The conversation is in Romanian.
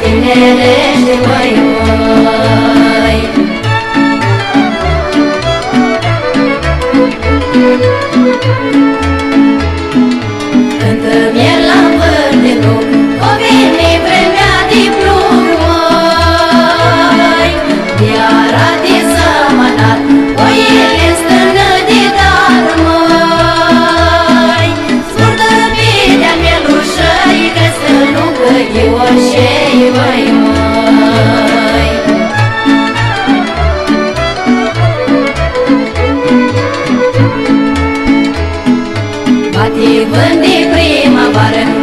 tineret mai mai Thank you. Gheorghei, mai, mai Bati vândi primăvară